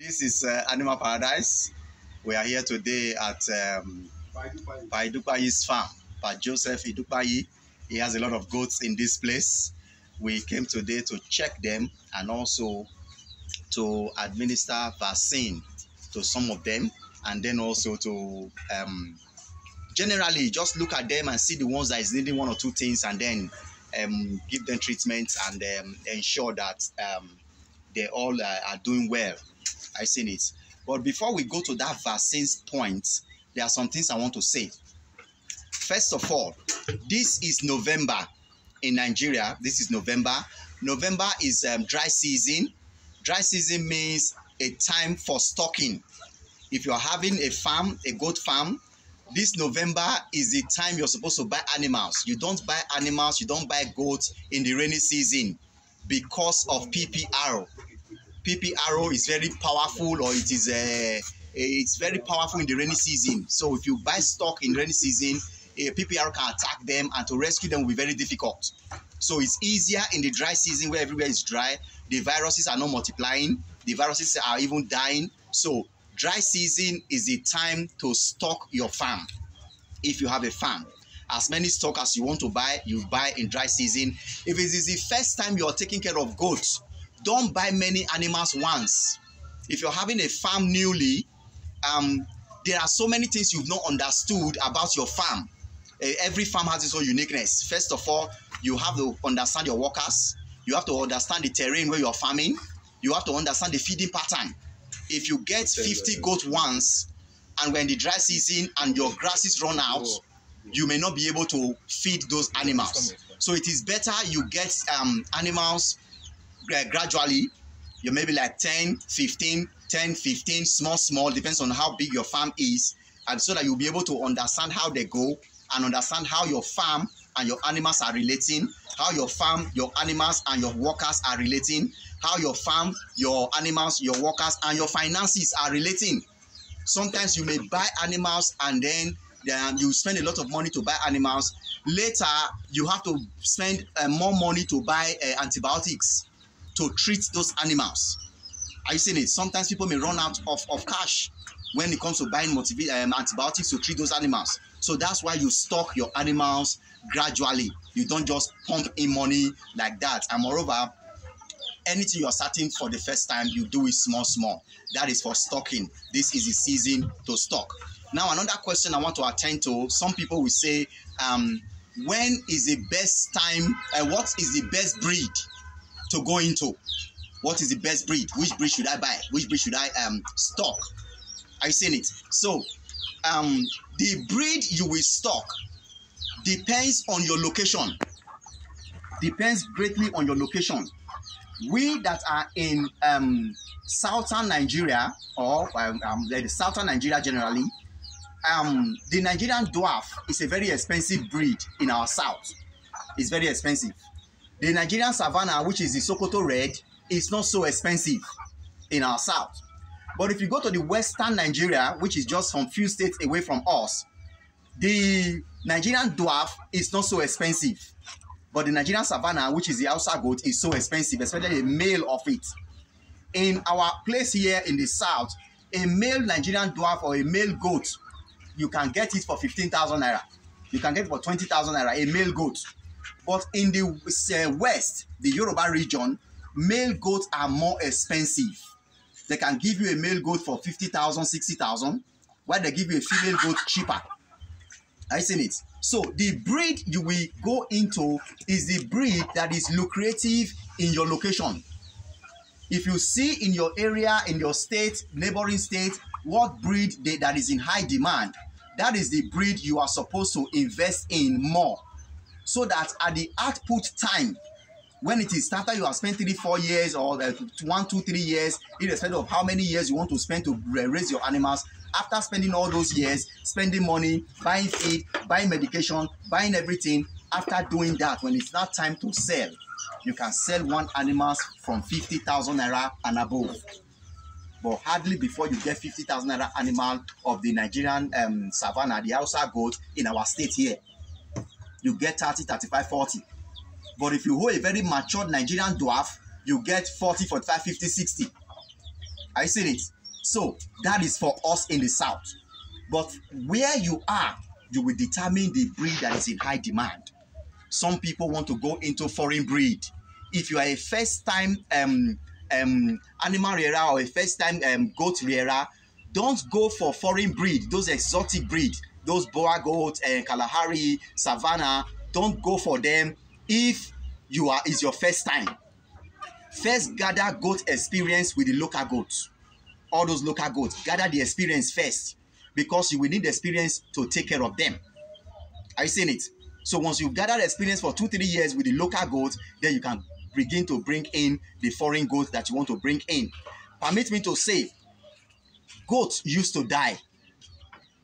This is uh, Animal Paradise. We are here today at um, Idupayi's farm. By Joseph Idupayi. He has a lot of goats in this place. We came today to check them and also to administer vaccine to some of them and then also to um, generally just look at them and see the ones that is needing one or two things and then um, give them treatment and um, ensure that um, they all uh, are doing well. I seen it. But before we go to that vaccines point, there are some things I want to say. First of all, this is November in Nigeria. This is November. November is um, dry season. Dry season means a time for stocking. If you're having a farm, a goat farm, this November is the time you're supposed to buy animals. You don't buy animals, you don't buy goats in the rainy season because of PPR. PPR is very powerful or it is a, it's very powerful in the rainy season. So if you buy stock in rainy season, a PPR can attack them and to rescue them will be very difficult. So it's easier in the dry season where everywhere is dry. The viruses are not multiplying. The viruses are even dying. So dry season is the time to stock your farm. If you have a farm, as many stock as you want to buy, you buy in dry season. If it is the first time you are taking care of goats, don't buy many animals once. If you're having a farm newly, um, there are so many things you've not understood about your farm. Uh, every farm has its own uniqueness. First of all, you have to understand your workers. You have to understand the terrain where you're farming. You have to understand the feeding pattern. If you get 50 goats once, and when the dry season and your grasses run out, you may not be able to feed those animals. So it is better you get um, animals gradually. You maybe like 10, 15, 10, 15, small, small, depends on how big your farm is, and so that you'll be able to understand how they go and understand how your farm and your animals are relating, how your farm, your animals, and your workers are relating, how your farm, your animals, your workers, and your finances are relating. Sometimes you may buy animals and then um, you spend a lot of money to buy animals. Later, you have to spend uh, more money to buy uh, antibiotics to treat those animals. Are you seeing it? Sometimes people may run out of, of cash when it comes to buying um, antibiotics to treat those animals. So that's why you stock your animals gradually. You don't just pump in money like that. And moreover, anything you're starting for the first time, you do it small, small. That is for stocking. This is the season to stock. Now, another question I want to attend to some people will say, um, when is the best time, uh, what is the best breed to go into? What is the best breed? Which breed should I buy? Which breed should I um, stock? You seeing it? So, um, the breed you will stock depends on your location. Depends greatly on your location. We that are in um, southern Nigeria or um, um, the southern Nigeria generally, um, the Nigerian dwarf is a very expensive breed in our south. It's very expensive. The Nigerian savannah, which is the Sokoto red, is not so expensive in our south. But if you go to the western Nigeria, which is just some few states away from us, the Nigerian dwarf is not so expensive. But the Nigerian savannah, which is the Hausa goat, is so expensive, especially the male of it. In our place here in the south, a male Nigerian dwarf or a male goat, you can get it for 15,000 naira. You can get it for 20,000 naira, a male goat. But in the uh, west, the Yoruba region, male goats are more expensive. They can give you a male goat for 50,000, 60,000, while they give you a female goat cheaper. I seen it. So the breed you will go into is the breed that is lucrative in your location. If you see in your area, in your state, neighboring state, what breed they, that is in high demand, that is the breed you are supposed to invest in more. So that at the output time, when it is after you have spent three, four years or uh, one, two, three years, irrespective of how many years you want to spend to raise your animals, after spending all those years, spending money, buying feed, buying medication, buying everything, after doing that, when it's not time to sell, you can sell one animal from 50,000 naira and above. But hardly before you get 50,000 naira animal of the Nigerian um, savannah, the Hausa goat in our state here, you get 30, 35, 40. But if you hold a very matured Nigerian dwarf, you get 40, 45, 50, 60. I see it. So that is for us in the south. But where you are, you will determine the breed that is in high demand. Some people want to go into foreign breed. If you are a first time um, um, animal rearer or a first time um, goat rearer, don't go for foreign breed, those exotic breed, those boer goats and Kalahari, Savannah. Don't go for them if you are is your first time. First, gather goat experience with the local goats. All those local goats, gather the experience first because you will need experience to take care of them. Are you seeing it? So once you've gathered experience for two, three years with the local goats, then you can begin to bring in the foreign goats that you want to bring in. Permit me to say, goats used to die.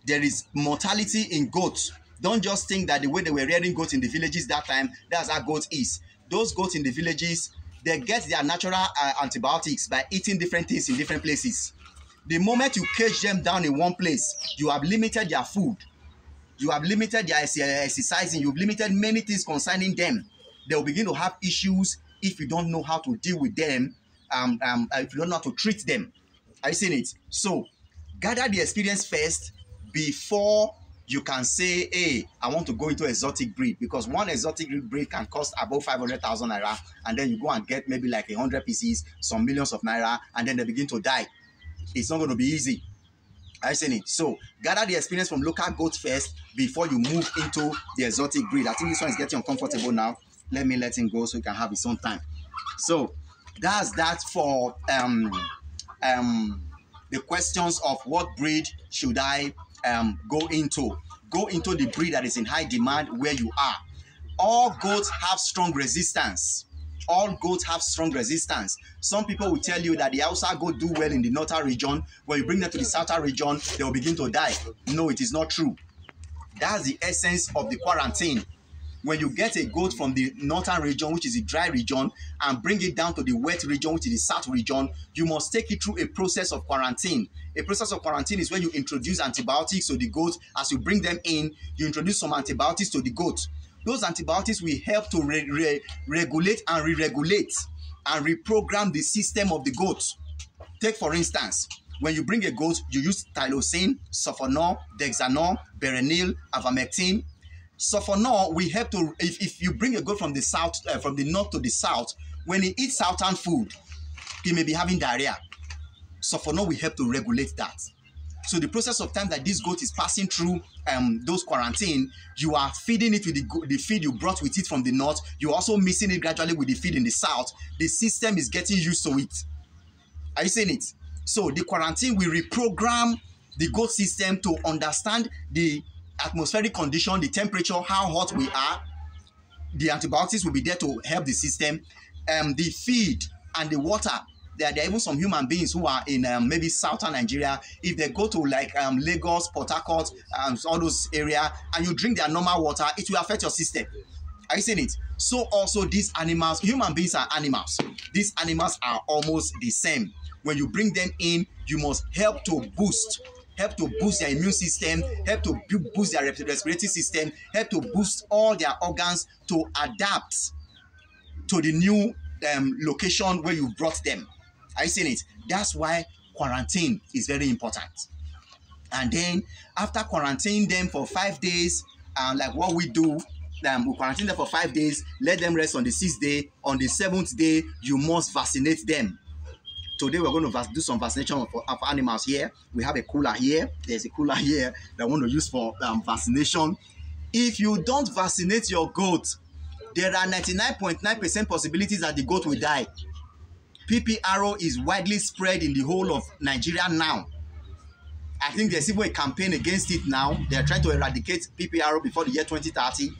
There is mortality in goats. Don't just think that the way they were rearing goats in the villages that time, that's how goats is. Those goats in the villages, they get their natural uh, antibiotics by eating different things in different places. The moment you cage them down in one place, you have limited their food. You have limited their exercising. You've limited many things concerning them. They will begin to have issues if you don't know how to deal with them. Um, um, uh, if you don't know how to treat them. Are you seeing it? So, gather the experience first before you can say, hey, I want to go into exotic breed because one exotic breed can cost about 500,000 naira and then you go and get maybe like a 100 pieces, some millions of naira, and then they begin to die. It's not going to be easy. I seen it. So gather the experience from local goats first before you move into the exotic breed. I think this one is getting uncomfortable now. Let me let him go so he can have his own time. So that's that for um um the questions of what breed should I um go into. Go into the breed that is in high demand where you are. All goats have strong resistance all goats have strong resistance. Some people will tell you that the Hausa goat do well in the northern region. When you bring them to the southern region, they will begin to die. No, it is not true. That's the essence of the quarantine. When you get a goat from the northern region, which is the dry region, and bring it down to the wet region, which is the south region, you must take it through a process of quarantine. A process of quarantine is when you introduce antibiotics to the goat. As you bring them in, you introduce some antibiotics to the goat those antibiotics will help to re re regulate and re-regulate and reprogram the system of the goat. Take for instance, when you bring a goat, you use tylosin, sulfonol, dexanol, berenil, ivermectin. now, we have to if, if you bring a goat from the south, uh, from the north to the south, when he eats southern food, he may be having diarrhea. So for now, we have to regulate that. So the process of time that this goat is passing through um, those quarantine, you are feeding it with the, the feed you brought with it from the north. You're also mixing it gradually with the feed in the south. The system is getting used to it. Are you seeing it? So the quarantine will reprogram the goat system to understand the atmospheric condition, the temperature, how hot we are. The antibiotics will be there to help the system. Um, the feed and the water there, there are even some human beings who are in um, maybe southern Nigeria. If they go to like um, Lagos, Port Harcourt, um, all those area, and you drink their normal water, it will affect your system. Are you seeing it? So also these animals, human beings are animals. These animals are almost the same. When you bring them in, you must help to boost help to boost their immune system, help to boost their respiratory system, help to boost all their organs to adapt to the new um, location where you brought them. Are you seeing it? That's why quarantine is very important. And then after quarantining them for five days, um, like what we do, um, we quarantine them for five days, let them rest on the sixth day. On the seventh day, you must vaccinate them. Today we're going to do some vaccination of, of animals here. We have a cooler here. There's a cooler here that I want to use for um, vaccination. If you don't vaccinate your goat, there are 99.9% possibilities that the goat will die. PPRO is widely spread in the whole of Nigeria now. I think there's even a campaign against it now. They are trying to eradicate PPRO before the year 2030.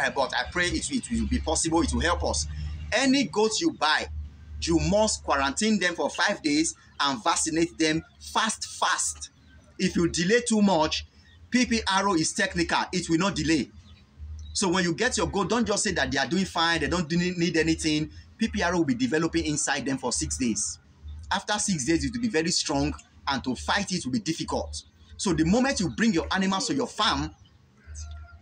Uh, but I pray it, it will be possible. It will help us. Any goat you buy, you must quarantine them for five days and vaccinate them fast, fast. If you delay too much, PPRO is technical. It will not delay. So when you get your goat, don't just say that they are doing fine, they don't need anything. PPRO will be developing inside them for six days. After six days, it will be very strong, and to fight it will be difficult. So the moment you bring your animals to your farm,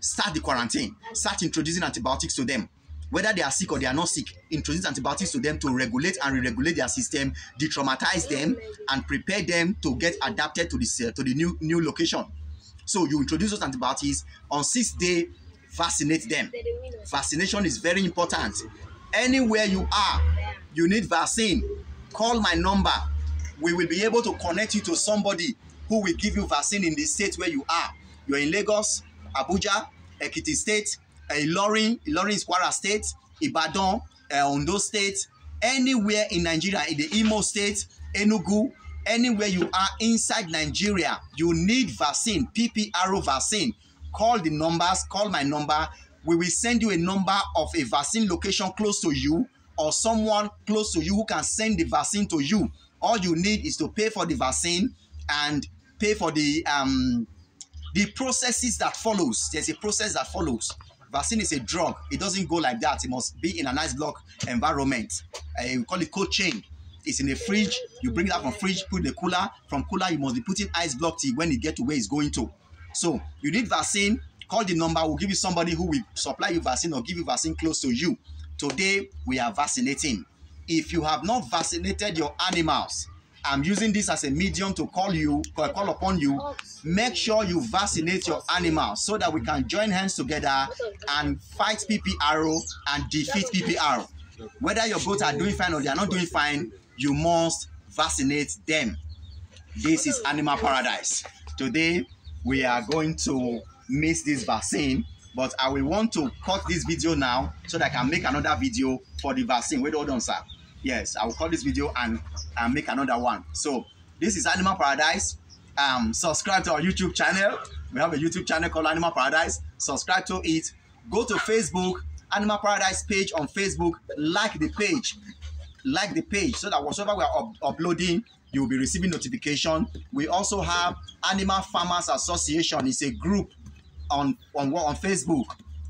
start the quarantine, start introducing antibiotics to them. Whether they are sick or they are not sick, introduce antibiotics to them to regulate and re-regulate their system, de-traumatize them, and prepare them to get adapted to this uh, to the new new location. So you introduce those antibiotics on sixth day, vaccinate them. Vaccination is very important. Anywhere you are, you need vaccine. Call my number. We will be able to connect you to somebody who will give you vaccine in the state where you are. You're in Lagos, Abuja, Ekiti State, Ilorin, Ilorin is Kwara State, Ibadan, uh, Ondo State, anywhere in Nigeria, in the Imo State, Enugu, anywhere you are inside Nigeria, you need vaccine, PPRO vaccine. Call the numbers, call my number. We will send you a number of a vaccine location close to you or someone close to you who can send the vaccine to you. All you need is to pay for the vaccine and pay for the um, the processes that follows. There's a process that follows. Vaccine is a drug. It doesn't go like that. It must be in a nice block environment. Uh, we call it cold chain. It's in the fridge. You bring it out from fridge, put the cooler. From cooler, you must be putting ice block tea when it get to where it's going to. So you need vaccine. Call the number. We'll give you somebody who will supply you vaccine or give you vaccine close to you. Today we are vaccinating. If you have not vaccinated your animals, I'm using this as a medium to call you, call upon you. Make sure you vaccinate your animals so that we can join hands together and fight PPRO and defeat PPR. Whether your goats are doing fine or they are not doing fine, you must vaccinate them. This is Animal Paradise. Today, we are going to miss this vaccine, but I will want to cut this video now so that I can make another video for the vaccine. Wait, hold on, sir. Yes, I will cut this video and, and make another one. So, this is Animal Paradise. Um, subscribe to our YouTube channel. We have a YouTube channel called Animal Paradise. Subscribe to it. Go to Facebook, Animal Paradise page on Facebook. Like the page like the page so that whatever we are up uploading you will be receiving notification we also have animal farmers association it's a group on on on facebook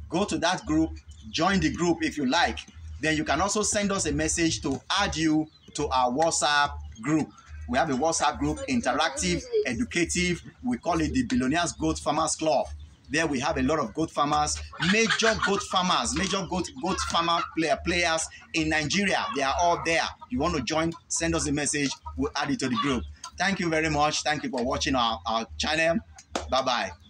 go to that group join the group if you like then you can also send us a message to add you to our whatsapp group we have a whatsapp group interactive educative we call it the billionaires goat farmers club There we have a lot of goat farmers, major goat farmers, major goat goat farmer player players in Nigeria. They are all there. You want to join? Send us a message. We'll add it to the group. Thank you very much. Thank you for watching our, our channel. Bye bye.